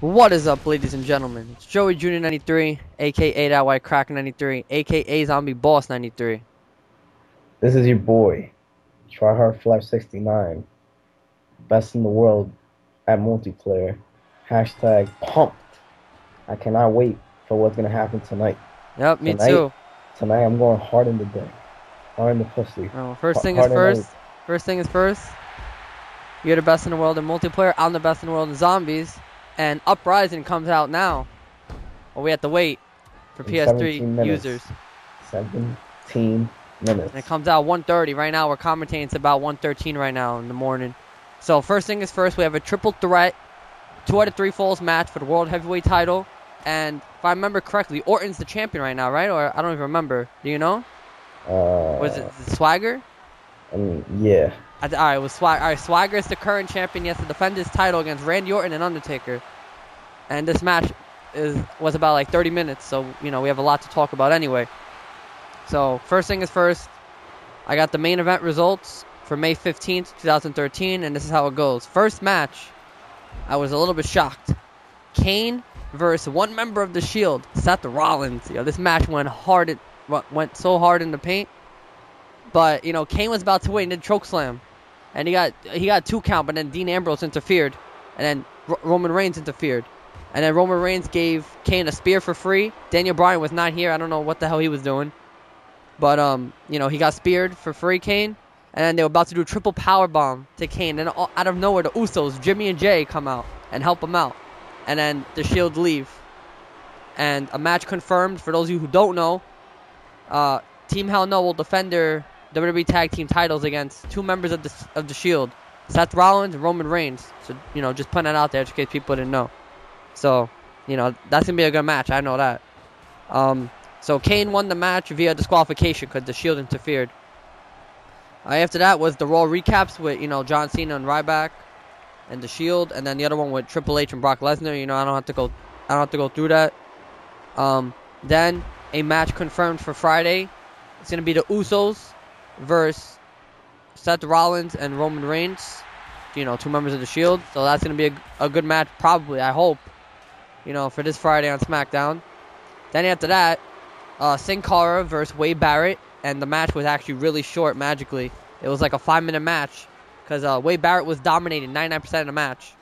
What is up, ladies and gentlemen? It's Joey Junior 93, aka That White Crack 93, aka Zombie Boss 93. This is your boy, Tryhard Flash 69, best in the world at multiplayer. Hashtag pumped. I cannot wait for what's gonna happen tonight. Yep, me Tonight? too. Tonight I'm going hard in the day, hard in the pussy. Oh, first thing is hard first. First thing is first. You're the best in the world in multiplayer. I'm the best in the world in zombies. And Uprising comes out now. Well, we have to wait for In PS3 17 users. 17 minutes. And it comes out 1:30 right now. We're commentating. It's about 1:13 right now in the morning. So first thing is first. We have a triple threat, two out of three falls match for the world heavyweight title. And if I remember correctly, Orton's the champion right now, right? Or I don't even remember. Do you know? Uh, Was it Swagger? I mean, yeah. All right, was Swag. All right, Swagger is the current champion. He has to defend his title against Randy Orton and Undertaker. And this match is was about like 30 minutes, so you know we have a lot to talk about anyway. So first thing is first. I got the main event results for May 15th, 2013, and this is how it goes. First match, I was a little bit shocked. Kane versus one member of the Shield, Seth Rollins. Yo, this match went hard. It went so hard in the paint. But you know, Kane was about to win, did choke slam, and he got he got two count, but then Dean Ambrose interfered, and then R- Roman Reigns interfered, and then Roman Reigns gave Kane a spear for free. Daniel Bryan was not here. I don't know what the hell he was doing, but um, you know, he got speared for free, Kane, and then they were about to do a triple power bomb to Kane, and all, out of nowhere, the Usos, Jimmy and Jay, come out and help him out, and then the Shield leave, and a match confirmed. For those of you who don't know, uh, Team Hell No will defend their WWE Tag Team titles against two members of the of the Shield, Seth Rollins and Roman Reigns. So you know, just putting that out there just in case people didn't know. So you know, that's gonna be a good match. I know that. Um, so Kane won the match via disqualification because the Shield interfered. Uh, after that was the Raw recaps with you know John Cena and Ryback, and the Shield, and then the other one with Triple H and Brock Lesnar. You know, I don't have to go, I don't have to go through that. Um, then a match confirmed for Friday. It's gonna be the Usos versus Seth Rollins and Roman Reigns. You know, two members of the Shield. So that's gonna be a, a good match, probably. I hope. You know, for this Friday on SmackDown. Then after that, uh, Sin Cara versus Wade Barrett, and the match was actually really short. Magically, it was like a five-minute match because uh, Wade Barrett was dominating 99% of the match,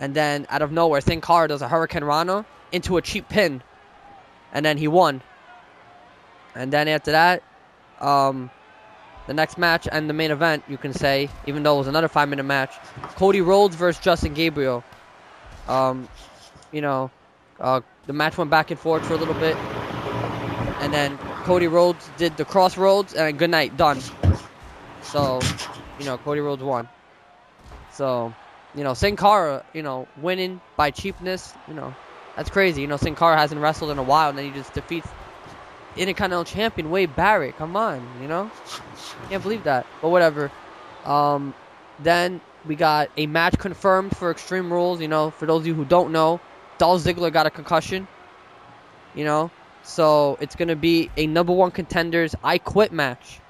and then out of nowhere, Sin Cara does a Hurricanrana into a cheap pin, and then he won. And then after that, um, the next match and the main event, you can say, even though it was another five minute match, Cody Rhodes versus Justin Gabriel. Um, you know, uh, the match went back and forth for a little bit, and then Cody Rhodes did the crossroads, and good night, done. So, you know, Cody Rhodes won. So, you know, Sin Cara, you know, winning by cheapness, you know, that's crazy. You know, Sin Cara hasn't wrestled in a while, and then he just defeats Intercontinental Champion Wade Barrett. Come on, you know, can't believe that. But whatever. Um, then we got a match confirmed for Extreme Rules. You know, for those of you who don't know, Dolph Ziggler got a concussion. You know, so it's gonna be a number one contenders I Quit match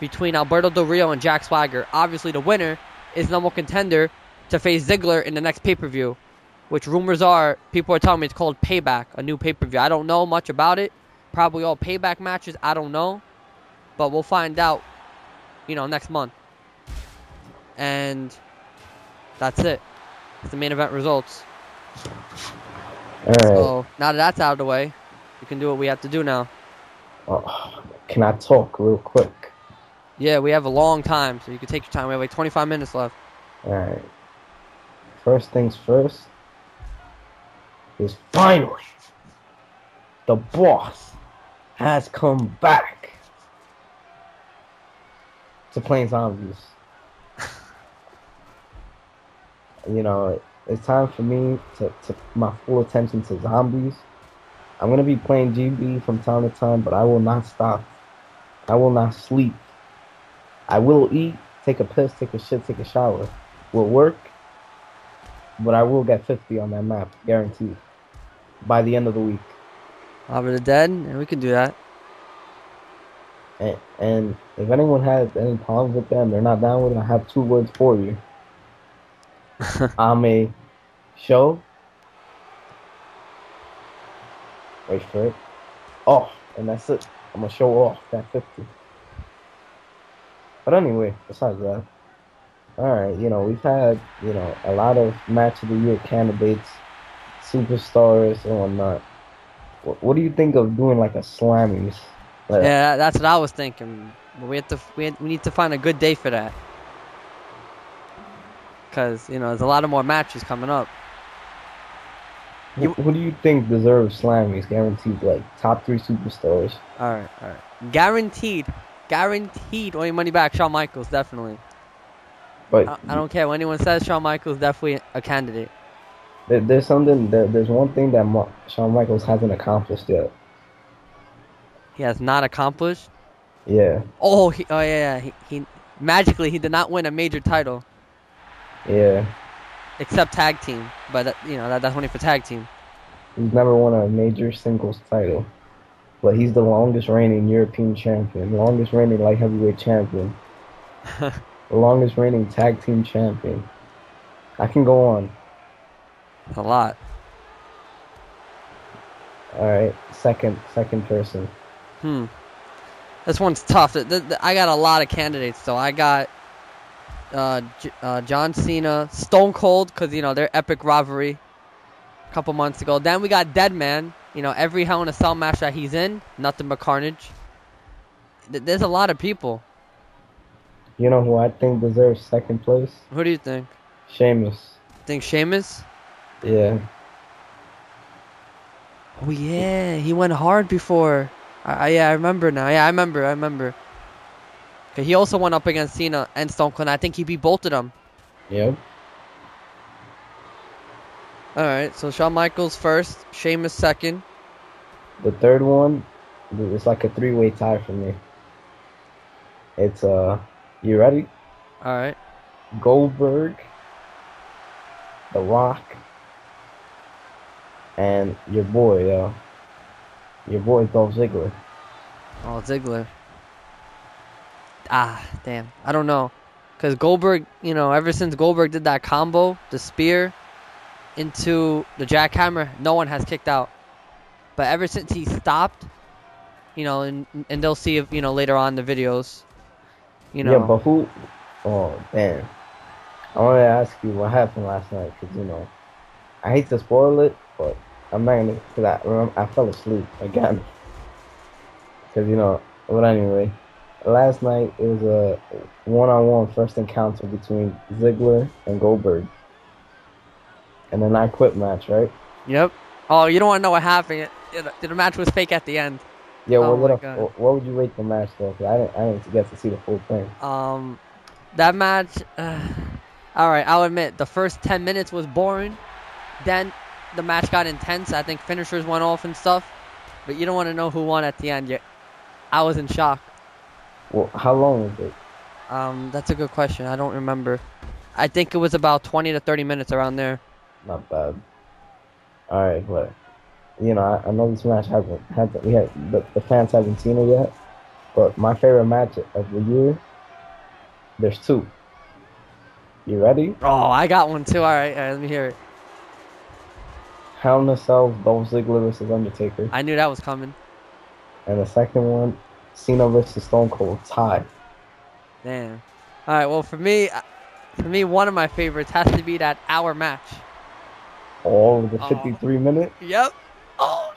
between Alberto Del Rio and Jack Swagger. Obviously, the winner is number one contender to face Ziggler in the next pay per view. Which rumors are, people are telling me it's called Payback, a new pay per view. I don't know much about it probably all payback matches. I don't know, but we'll find out, you know, next month. And that's it. It's the main event results. All right. So now that that's out of the way, we can do what we have to do now. Oh, can I talk real quick? Yeah, we have a long time, so you can take your time. We have like 25 minutes left. All right. First things first is finally the boss has come back to playing zombies. you know, it's time for me to, to my full attention to zombies. I'm gonna be playing GB from time to time, but I will not stop. I will not sleep. I will eat, take a piss, take a shit, take a shower. Will work, but I will get 50 on that map, guaranteed. By the end of the week. Over the dead, and we can do that. And, and if anyone has any problems with them, they're not down with it, I have two words for you. I'm a show Wait for it. Oh, and that's it. I'm gonna show off that 50. But anyway, besides that, all right, you know we've had you know a lot of match of the year candidates, superstars and whatnot. What, what do you think of doing like a Slammies? Like, Yeah, that's what I was thinking. We have to we, we need to find a good day for that. Cause you know there's a lot of more matches coming up. who, who do you think deserves Slammies? Guaranteed, like top three superstars. All right, all right. Guaranteed, guaranteed. All your money back, Shawn Michaels definitely. But I, I don't care what anyone says. Shawn Michaels definitely a candidate. There, there's something. There, there's one thing that Ma- Shawn Michaels hasn't accomplished yet. He has not accomplished. Yeah, Oh, he, oh yeah, yeah. He, he magically he did not win a major title yeah. except tag team. But that, you know that, that's only for tag team. He's never won a major singles title, but he's the longest reigning European champion, longest reigning light heavyweight champion, the longest reigning tag team champion. I can go on. A lot. All right, second second person. Hmm. This one's tough. I got a lot of candidates, so I got uh, J- uh, John Cena, Stone Cold, because, you know, their epic rivalry a couple months ago. Then we got Deadman. You know, every Hell in a Cell match that he's in, nothing but carnage. Th- there's a lot of people. You know who I think deserves second place? Who do you think? Sheamus. Think Sheamus? Yeah, Oh, yeah. He went hard before. I, I, yeah, I remember now. Yeah, I remember. I remember. 'Kay, He also went up against Cena and Stone Cold. and I think he beat both of them. yep. All right, so Shawn Michaels first, Sheamus second. The third one, it's like a three-way tie for me. It's uh, you ready? All right, Goldberg, The Rock, and your boy, uh, your boy Dolph Ziggler. oh Ziggler. Ah, damn, I don't know, cause Goldberg, you know, ever since Goldberg did that combo, the spear, into the jackhammer, no one has kicked out. But ever since he stopped, you know, and and they'll see if you know later on the videos, you know. Yeah, but who? Oh damn! I want to ask you what happened last night because you know, I hate to spoil it, but I'm not gonna because I remember I fell asleep again. Because you know, but anyway, last night it was a one-on-one first encounter between Ziggler and Goldberg, and then I quit match, right? Yep. Oh, you don't want to know what happened. It, it, the match was fake at the end. Yeah, Oh what, what, what, what would you rate the match though? 'Cause I didn't, I didn't get to see the full thing. Um, that match. Uh, all right, I'll admit the first ten minutes was boring. Then the match got intense. I think finishers went off and stuff. But you don't want to know who won at the end. Yet. I was in shock. Well, how long was it? Um, that's a good question. I don't remember. I think it was about 20 to 30 minutes around there. Not bad. All right, but you know, I, I know this match hasn't hasn't we had the, the fans haven't seen it yet. But my favorite match of the year, there's two. You ready? Oh, I got one too. All right, all right let me hear it. Hell in a Cell, Dolph Ziggler versus Undertaker, I knew that was coming. and the second one, Cena versus Stone Cold tie. Damn. All right. Well, for me, uh, for me, one of my favorites has to be that hour match. All of the Oh. 53 minutes. Yep. Oh.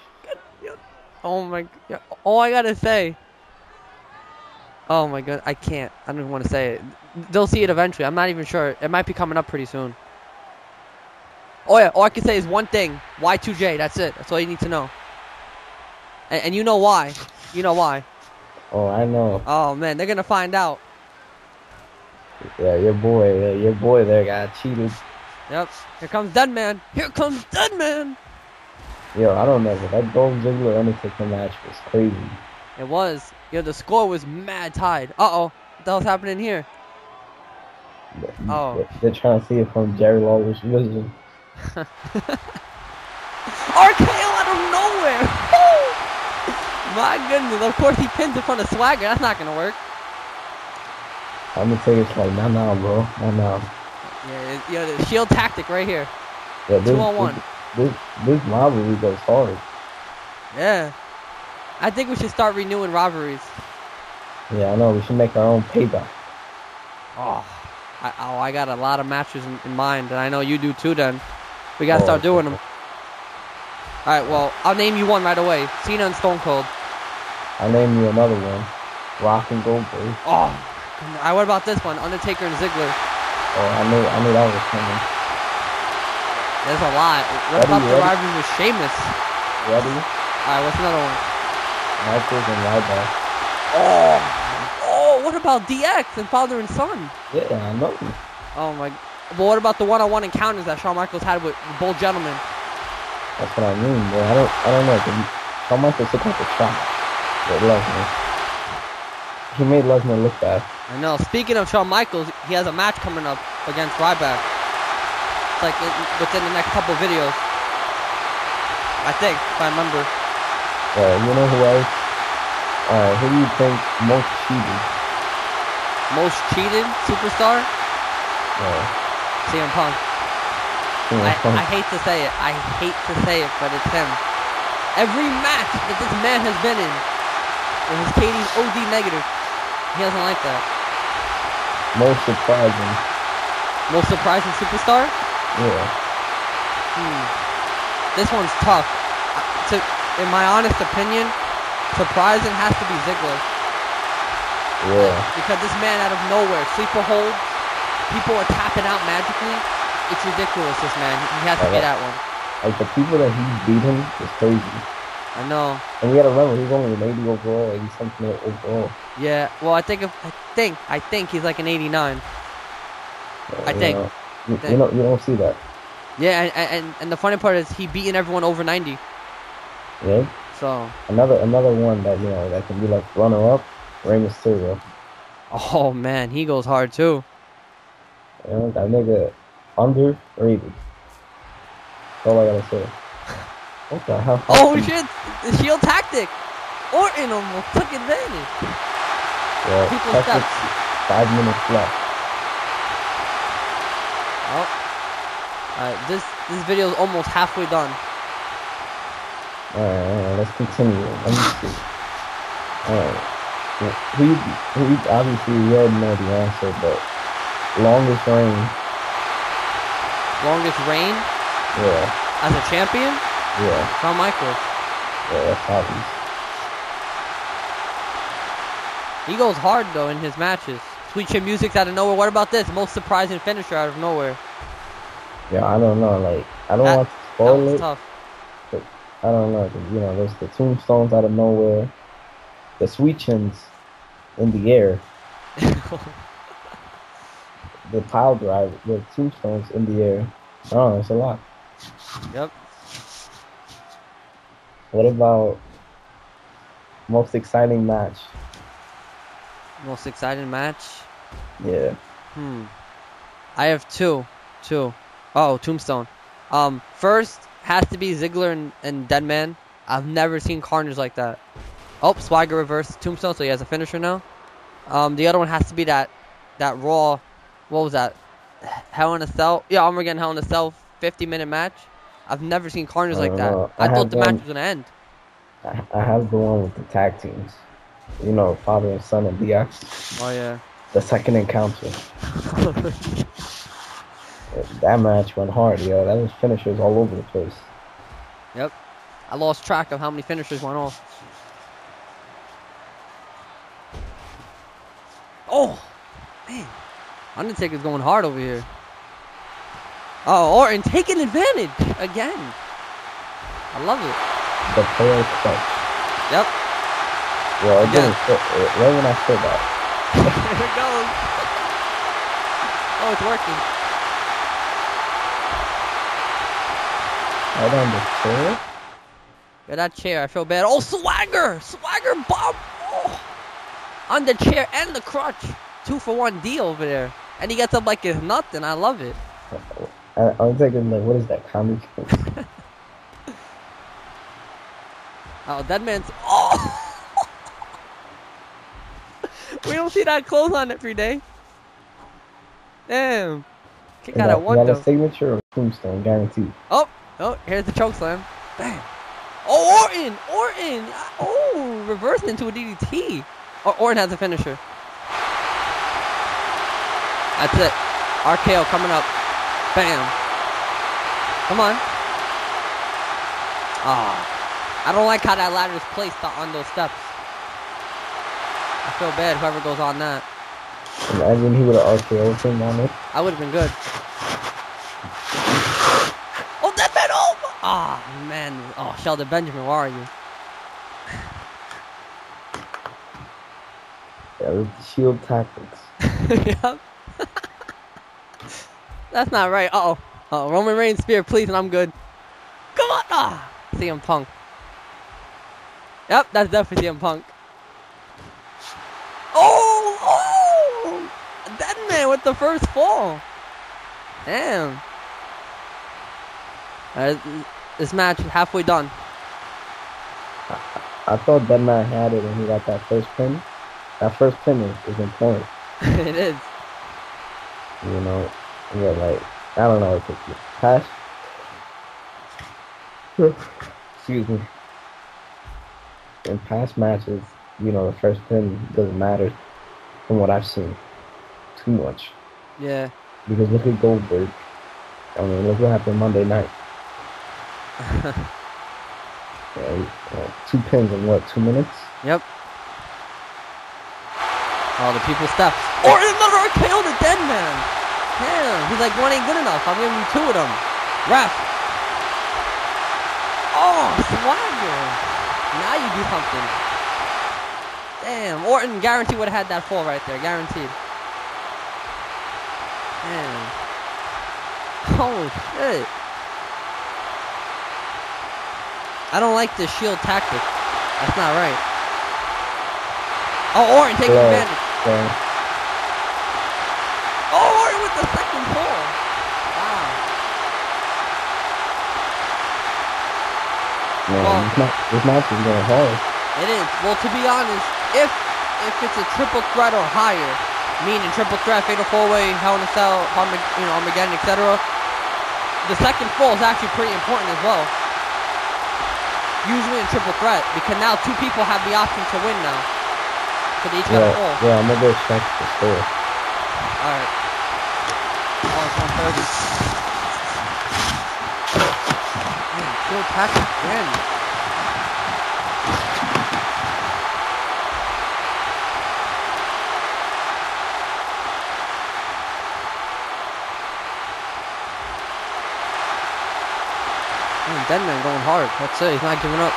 Yep. Oh my. God. All I gotta say. Oh my god, I can't. I don't even want to say it. They'll see it eventually. I'm not even sure. It might be coming up pretty soon. Oh yeah. All I can say is one thing. Y2J. That's it. That's all you need to know. And, and you know why. You know why. Oh, I know. Oh man, they're gonna find out. Yeah, your boy, your boy there got cheated. Yep. Here comes Deadman. Here comes Deadman. Yo, I don't know, but that Dolph Ziggler Undertaker match was crazy. It was. Yo, the score was mad tied. Uh oh. What the hell's happening here? Oh. They're, they're trying to see it from Jerry Lawler's vision. RKO out of nowhere. My goodness. Of course he pins in front of Swagger. That's not gonna work. I'm gonna say it's like, nah, nah, bro, nah, nah. Yeah, yeah, the shield tactic right here. Yeah, this, Two on one. This, this, this rivalry goes hard. Yeah. I think we should start renewing rivalries. Yeah, I know. We should make our own payback. Oh, I, oh, I got a lot of matches in, in mind, and I know you do too. Then we gotta start Oh, doing them. All right. Well, I'll name you one right away. Cena and Stone Cold. I'll name you another one. Rock and Goldberg. Oh. I. What about this one? Undertaker and Ziggler. Oh, I knew, I knew that was coming. There's a lot. What Ready, about the rivalry with Sheamus? Ready? All right. What's another one? Michaels and Ryback. Oh. Oh. What about DX and father and son? Yeah, I know. Oh my. But what about the one-on-one encounters that Shawn Michaels had with both gentlemen? That's what I mean, bro. I don't, I don't know. But Shawn Michaels look like a trap with Lesnar. He made Lesnar look bad. I know. Speaking of Shawn Michaels, he has a match coming up against Ryback. It's like in, within the next couple videos. I think, if I remember. Uh, you know who else? Uh, who do you think most cheated? Most cheated superstar? Uh, CM Punk. CM I, Punk. I hate to say it. I hate to say it, but it's him. Every match that this man has been in, where his KD's OD negative, he doesn't like that. most surprising. Most surprising superstar? Yeah. Hmm. This one's tough. Uh, To, in my honest opinion, surprising has to be Ziggler. Yeah. Because this man out of nowhere, sleeper hold, people are tapping out magically. It's ridiculous, this man. He has to Yeah, get that- one. Like the people that he's beaten is crazy. I know. And we gotta remember he's only an 80 overall, 80 something overall. Yeah. Well, I think if I think I think he's like an 89. Uh, I think. know, you, Think. you know, you don't see that. Yeah, and, and and the funny part is he beating everyone over 90. Yeah. So, Another another one that you know that can be like runner up, Rey Mysterio. oh man, he goes hard too. Know, that nigga underrated. That's all I gotta say. What the hell? Oh shit! The shield tactic. Orton almost took advantage. Well, people steps. Five minutes left. Oh. Alright, this this video is almost halfway done. Alright, alright, let's continue. Let me see. Alright. Well, who, you- obviously, already know the answer, but longest reign, Longest reign yeah, as a champion, yeah, Shawn Michaels. yeah, that's obvious. He goes hard though in his matches. Sweet chin music's out of nowhere. What about this? Most surprising finisher out of nowhere. Yeah, I don't know, like, I don't That- want to That spoil was it. tough. But I don't know. you know, there's the tombstones out of nowhere, the sweet chins in the air, the pile drive, the tombstones in the air. Oh, it's a lot. yep. What about most exciting match? Most exciting match. Yeah. Hmm. I have two. Two. Oh, Tombstone. Um, first has to be Ziggler and, and Deadman. I've never seen Carnage like that. Oh, Swagger reversed Tombstone, so he has a finisher now. Um, the other one has to be that that Raw. What was that? Hell in a Cell. Yeah, Armageddon Hell in a Cell 50 minute match. I've never seen Carnage like uh, that. know. I, I thought the match one- was gonna end. I, I have the one with the tag teams. You know, father and son and DX. Oh yeah. The second encounter. That match went hard, yo. That was finishers all over the place. Yep. I lost track of how many finishers went off. Oh, man. Undertaker's going hard over here. Oh, Orton taking advantage again. I love it. The player clutch. Yep. Well, Yeah. didn't. It, right when I said that. there it goes. Oh, it's working. Right on the chair. Yeah, that chair. I feel bad. Oh, Swagger! Swagger bomb! Oh. On the chair and the crutch. Two for one deal over there. And he gets up like it's nothing. I love it. I, I'm thinking, like, what is that comic? Oh, that man's. Oh! we don't see that clothes on every day. Damn. Kick out at is one that a signature or tombstone? Guaranteed. Oh, oh, here's the choke slam. Bam. Oh, Orton! Orton! Oh, reversed into a DDT. Or oh, Orton has a finisher. That's it. RKO coming up. Bam. Come on. Ah. I don't like how that ladder is placed on those steps. I feel bad whoever goes on that. Imagine he would have RKO'd him on it. I would have been good. Oh, that man Oh, Ah, man. Oh, Shelton Benjamin, where are you? Yeah, shield tactics. yep. That's not right. Uh oh. Uh oh. Roman Reigns spear, please, and I'm good. Come on. Ah. CM Punk. Yep, that's definitely CM Punk. Oh, oh! Dead man with the first fall. Damn. This match is halfway done. I thought that man had it when he got that first pin. That first pin is, is important. it is. You know, yeah, like I don't know, it's it's past. Excuse me. In past matches, you know, the first pin doesn't matter from what I've seen too much. Yeah. Because look at Goldberg. I mean, look what happened Monday night. Yeah, uh, two pins in what, two minutes? Yep. Oh, the people steps. Or another RKO to Dead Man. Damn, he's like, one ain't good enough. I'm giving you two of them. Ref. Oh, swagger. Now you do something. Damn, Orton guaranteed would have had that fall right there. Guaranteed. Damn. Oh, shit. I don't like this shield tactic. That's not right. Oh, Orton taking advantage. So, Oh, Orton with the second pull. Wow. Well- this, match, this match is going hard. It is. Well, to be honest, if if it's a triple threat or higher, meaning triple threat, fatal four way, Hell in a Cell, Armag- you know, Armageddon, etc., the second fall is actually pretty important as well. Usually in triple threat, because now two people have the option to win now. So they each got a fall. Yeah, yeah, I'm gonna go check the score. Alright. Oh, it's 130. Kill tactic again. Man, Deadman going hard. That's it. He's not giving up.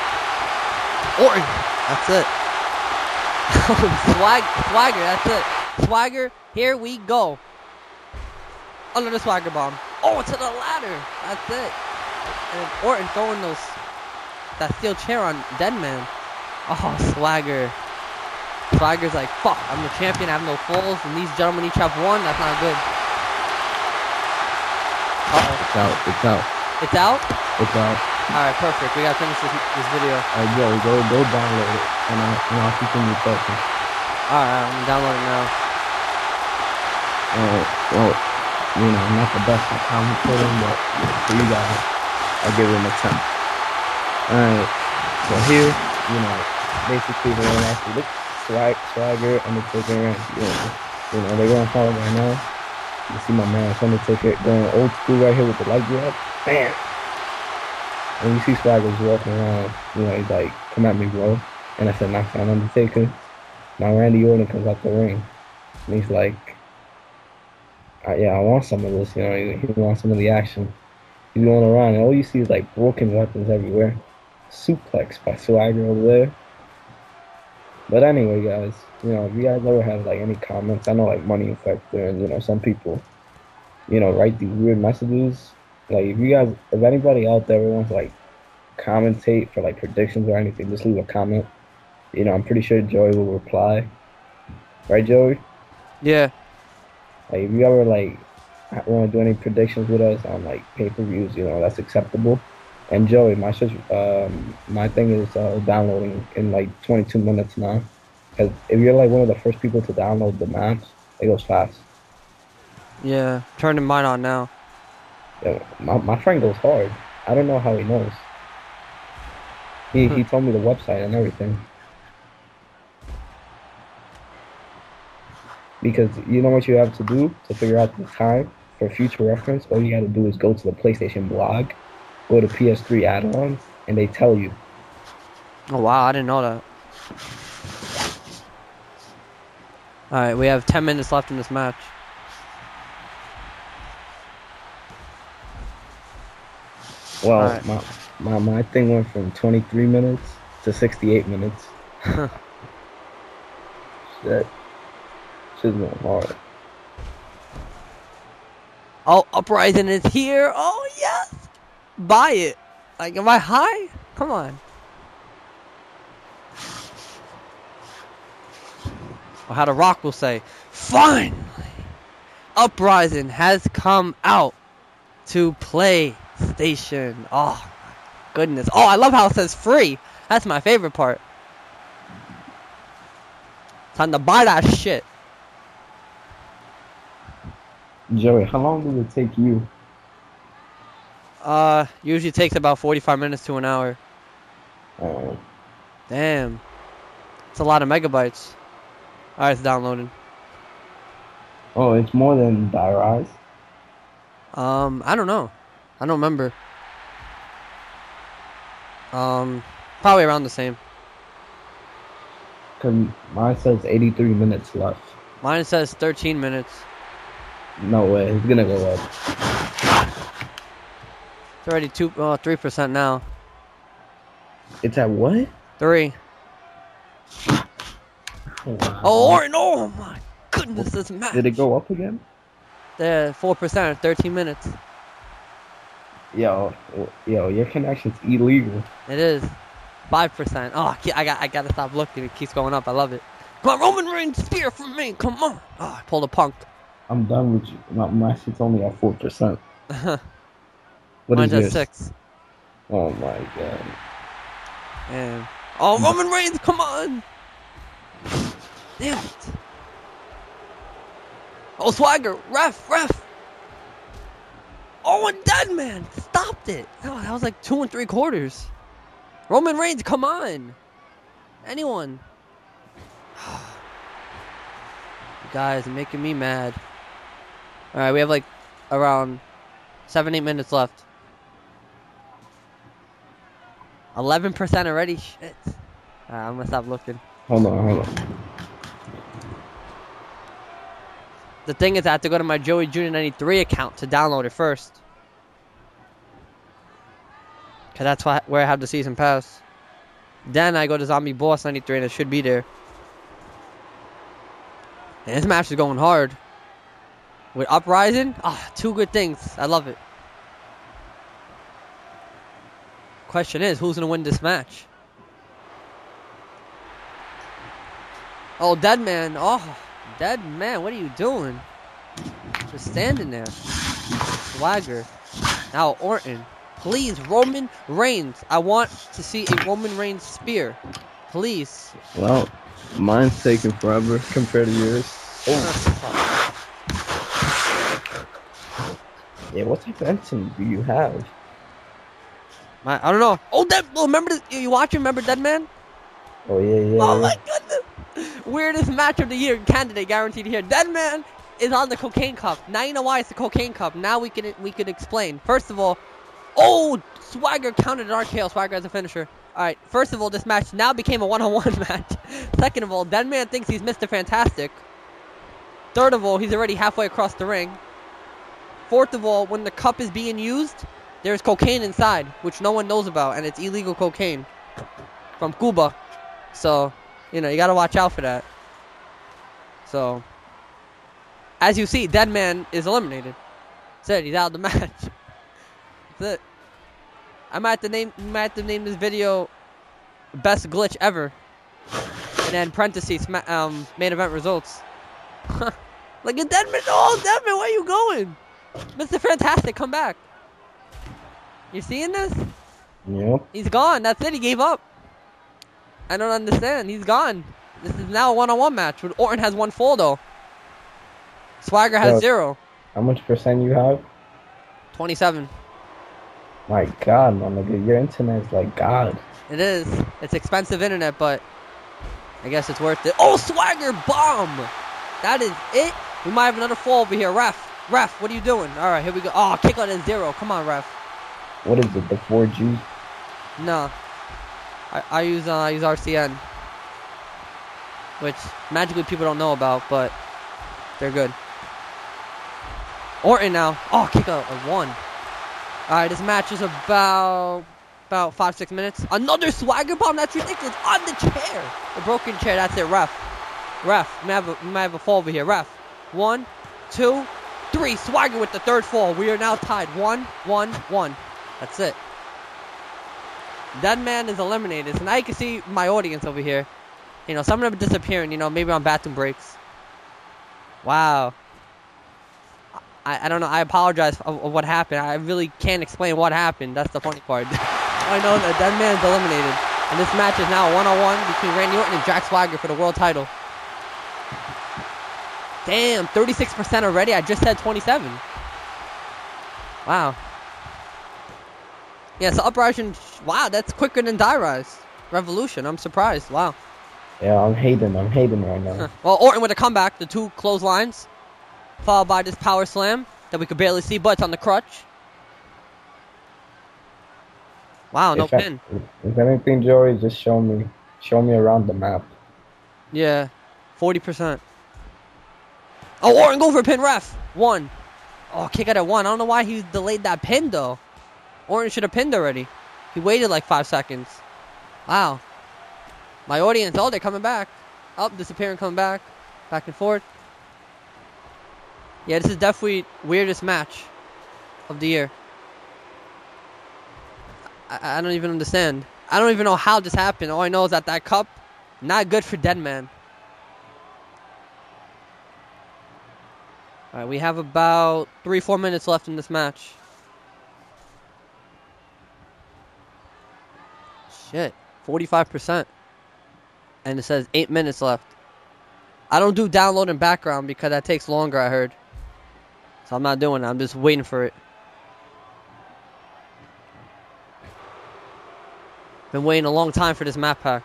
Orton. That's it. Swag, swagger. That's it. Swagger. Here we go. Under the swagger bomb. Oh, to the ladder. That's it. And Orton throwing those that steel chair on Deadman. Oh, swagger. Swagger's like, fuck. I'm the champion. I have no falls, and these gentlemen each have one. That's not good. Uh oh. It's out. It's out. It's out. It's out. All right, perfect. We gotta finish this, this video. Uh, yo, go go download it, and I'll, and I'll continue talking. All right, I'm downloading now. Alright, well, you know, I'm not the best at commentating, but for you guys, I'll give him an attempt. Alright, so here, you know, basically the one after look, swag, swagger, Undertaker, and you know, you know, they're going to follow right now. You see my man Undertaker going old school right here with the leg grab. Bam! And you see Swagger's walking around, you know, he's like, come at me, bro. And I said, knock down Undertaker. Now Randy Orton comes out the ring. And he's like, yeah, I want some of this. You know, he, he wants some of the action. He's going around, and all you see is like broken weapons everywhere. Suplex by Swagger over there. But anyway, guys, you know, if you guys ever have like any comments, I know like Money Infector and you know some people, you know, write these weird messages. Like if you guys, if anybody out there wants to like commentate for like predictions or anything, just leave a comment. You know, I'm pretty sure Joey will reply. Right, Joey? Yeah. Like if you ever like want to do any predictions with us on like pay per views, you know that's acceptable. And Joey, my um, my thing is uh, downloading in like 22 minutes now. Because if you're like one of the first people to download the maps, it goes fast. Yeah. Turning mine on now. Yeah, my my friend goes hard. I don't know how he knows. He he told me the website and everything. Because you know what you have to do to figure out the time for future reference. All you got to do is go to the PlayStation blog, go to PS3 add-ons, and they tell you. Oh wow, I didn't know that. All right, we have 10 minutes left in this match. Well, Alright. my, my my thing went from 23 minutes to 68 minutes. Shit, shit's going hard. Oh, Uprising is here. Oh, yes. Buy it. Like, am I high? Come on. Or how the Rock will say, finally, Uprising has come out to PlayStation. Oh, goodness. Oh, I love how it says free. That's my favorite part. Time to buy that shit. Joey, how long does it take you? Uh, usually takes about 45 minutes to an hour. Uh, Damn. It's a lot of megabytes. Alright, it's downloading. oh, it's more than Die Rise. Um, I don't know. I don't remember. Um, probably around the same. Cause mine says 83 minutes left. Mine says 13 minutes. No way, it's gonna go up. It's already two, oh, three percent now. It's at what? Three. Wow. Oh, Orton! Oh my goodness, this match. Did it go up again? There, four percent, in 13 minutes. Yo, yo, your connection's illegal. It is. Five percent. Oh, I I got, I gotta stop looking. It keeps going up. I love it. Come on, Roman Reigns spear from me. Come on. Oh, I pulled a punk. I'm done with you. My, my shit's only at four percent. What is Mine's at yours? six. Oh my god. And oh, mm. Roman Reigns, come on! Damn it! Oh, Swagger, ref, ref! Oh, and Deadman stopped it. Oh, that was like two and three quarters. Roman Reigns, come on! Anyone? you guys are making me mad. All right, we have like around seven, eight minutes left. Eleven percent already. Shit. Alright, I'm gonna stop looking. Hold on, hold on. The thing is, I have to go to my Joey Junior 93 account to download it first. Cause that's why, where I have the season pass. Then I go to Zombie Boss 93 and it should be there. And this match is going hard. With Uprising, ah, two good things. I love it. Question is, who's gonna win this match? Oh, Dead Man. Oh, Dead Man, what are you doing? Just standing there. Swagger. Now Orton. Please, Roman Reigns. I want to see a Roman Reigns spear. Please. Well, mine's taking forever compared to yours. Oh, yeah. What type of engine do you have? My, I don't know. Oh, that. Oh, remember this, you watch? Remember Dead Man? Oh yeah, yeah. Oh yeah. my goodness! Weirdest match of the year candidate guaranteed here. Dead Man is on the cocaine cup. Now you know why it's the cocaine cup. Now we can we could explain. First of all, oh Swagger counted an RKO. Swagger as a finisher. All right. First of all, this match now became a one-on-one match. Second of all, Dead Man thinks he's Mr. Fantastic. Third of all, he's already halfway across the ring. Fourth of all, when the cup is being used, there's cocaine inside, which no one knows about, and it's illegal cocaine from Cuba. So, you know, you gotta watch out for that. So, as you see, Dead Man is eliminated. Said. He's out of the match. That's it. I might have to name, might have to name this video "Best Glitch Ever," and then parentheses um, main event results. Look at Deadman! Oh, Deadman, where you going? Mr. Fantastic, come back. You seeing this? Yep. He's gone. That's it. He gave up. I don't understand. He's gone. This is now a one-on-one match. With Orton has one full though. Swagger has Yo. zero. How much percent you have? 27. My God, my nigga, your internet's like God. It is. It's expensive internet, but I guess it's worth it. Oh, Swagger bomb! That is it. We might have another fall over here. Ref, ref, what are you doing? All right, here we go. Oh, kick out a zero. Come on, ref. What is it? The 4G? No, I, I use uh, I use RCN, which magically people don't know about, but they're good. Orton now. Oh, kick out a one. All right, this match is about about five six minutes. Another swagger bomb. That's ridiculous. On the chair, the broken chair. That's it. Ref, ref. We might have a, we might have a fall over here. Ref. One, two, three. Swagger with the third fall. We are now tied. One, one, one. That's it. That man is eliminated. So now you can see my audience over here. You know, some of them are disappearing. You know, maybe on bathroom breaks. Wow. I, I don't know. I apologize for what happened. I really can't explain what happened. That's the funny part. I know that that man's eliminated. And this match is now one-on-one between Randy Orton and Jack Swagger for the world title. Damn, 36% already. I just said 27. Wow. Yeah, so Uprising, wow, that's quicker than Die Rise. Revolution, I'm surprised. Wow. Yeah, I'm hating. I'm hating right now. well, Orton with a comeback, the two clotheslines, followed by this power slam that we could barely see, but it's on the crutch. Wow, no if, I- pin. if anything, Joey, just show me, show me around the map. Yeah, 40%. Oh, Orton go for a pin ref. One. Oh, kick out at one. I don't know why he delayed that pin, though. Orton should have pinned already. He waited like five seconds. Wow. My audience, oh, they're coming back. Up, disappearing, coming back. Back and forth. Yeah, this is definitely weirdest match of the year. I, I don't even understand. I don't even know how this happened. All I know is that that cup, not good for Dead All right, we have about three, four minutes left in this match. Shit, 45%. And it says eight minutes left. I don't do download and background because that takes longer, I heard. So I'm not doing it. I'm just waiting for it. Been waiting a long time for this map pack.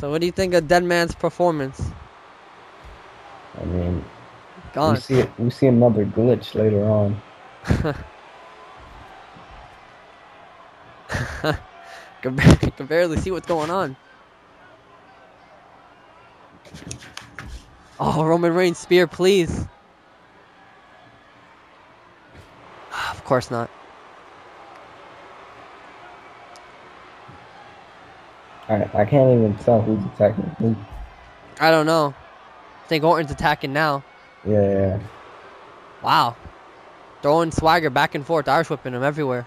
So what do you think of Dead Man's performance? I mean, Gone. we see we see another glitch later on. can, bar- can barely see what's going on. Oh, Roman Reigns spear, please. Ah, of course not. I I can't even tell who's attacking who. I don't know. I think Orton's attacking now. Yeah, yeah. Wow. Throwing Swagger back and forth, Irish whipping him everywhere.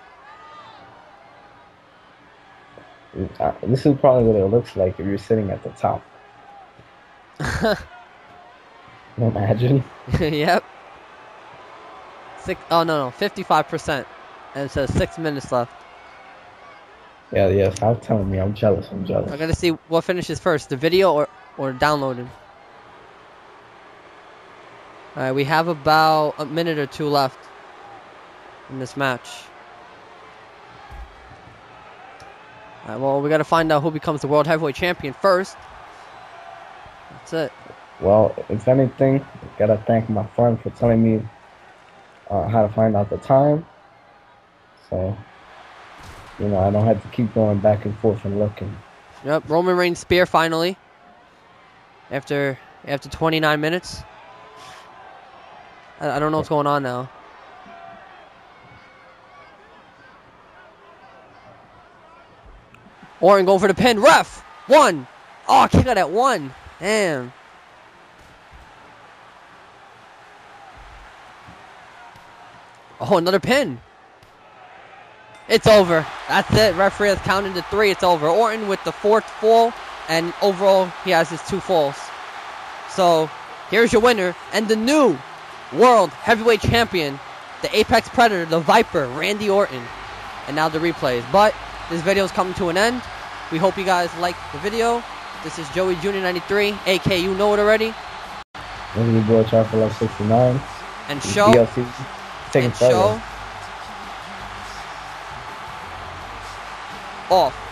Uh, This is probably what it looks like if you're sitting at the top. Imagine. yep. Six. Oh no no, fifty-five percent, and it says six minutes left. Yeah, yeah. Stop telling me. I'm jealous. I'm jealous. I gotta see what finishes first, the video or or downloading. All right, we have about a minute or two left in this match. All right, well, we gotta find out who becomes the world heavyweight champion first. That's it. Well, if anything, gotta thank my friend for telling me uh, how to find out the time. So, you know, I don't have to keep going back and forth and looking. Yep, Roman Reigns spear finally. After after 29 minutes. I, I don't know what's going on now. Orton going for the pin. Ref! One! Oh, kick out at one. Damn. Oh, another pin. It's over. That's it. Referee has counted to three. It's over. Orton with the fourth fall, and overall he has his two falls. So here's your winner and the new world heavyweight champion, the Apex Predator, the Viper, Randy Orton. And now the replays. But this video is coming to an end. We hope you guys liked the video. This is Joey Junior 93, aka you know it already. Look at your boy for 69. And show. DLCs taking and show. Off.